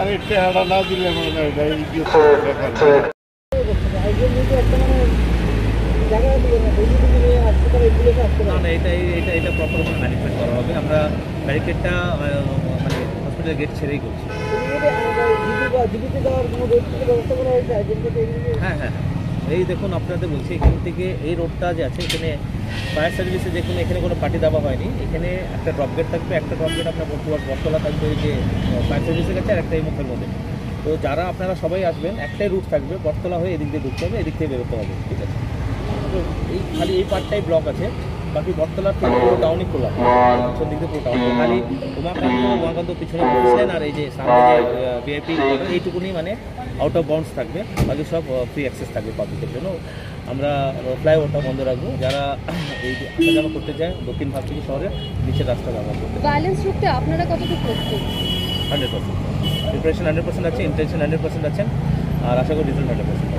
আরে টেহারা না দিলে মনে হয় এটা ইজ্জত না না এটা এটা এটা প্রপার ম্যানেজমেন্ট করা হবে। আমরা ব্যারিকেডটা মানে হসপিটাল গেট ছেড়েই করছি। হ্যাঁ হ্যাঁ এই দেখুন আপনাদের বলছি এখান থেকে এই রোডটা যে আছে এখানে ফায়ার সার্ভিসে দেখুন, এখানে কোনো পার্টি দেওয়া হয়নি। এখানে একটা ড্রপ গেট থাকবে, একটা ড্রপ গেট আপনার বটতলা থাকবে যে ফায়ার সার্ভিসের কাছে আর একটা এই মুখের মধ্যে। তো যারা আপনারা সবাই আসবেন, একটাই রুট থাকবে, বটতলা হয়ে এদিক দিয়ে ঢুকতে হবে, এদিক থেকে বেরোতে হবে, ঠিক আছে? তো এই খালি এই পার্টটাই ব্লক আছে, বাকি বটতলার থেকে পুরো টাউনই খোলা। পিছন দিক দিয়ে পুরো টাউন খালি। উমাকান্ত উমাকান্ত পিছনে বসেছেন আর এই যে সামনে যে ভিআইপি এইটুকুনি মানে আউট অফ বাউন্ডস থাকবে, বাকি সব ফ্রি অ্যাক্সেস থাকবে পাবলিকের জন্য। আমরা ফ্লাইওভারটা বন্ধ রাখব। যারা এই আসা করতে চায় দক্ষিণ ভাগ থেকে শহরে নিচের রাস্তা ব্যবহার করতে ব্যালেন্স রুখতে আপনারা কতটুকু প্রস্তুত? Hundred percent preparation hundred percent আছে ইন্টেনশন হান্ড্রেড পার্সেন্ট আছেন আর আশা করি রিজাল্ট হান্ড্রেড পার্সেন্ট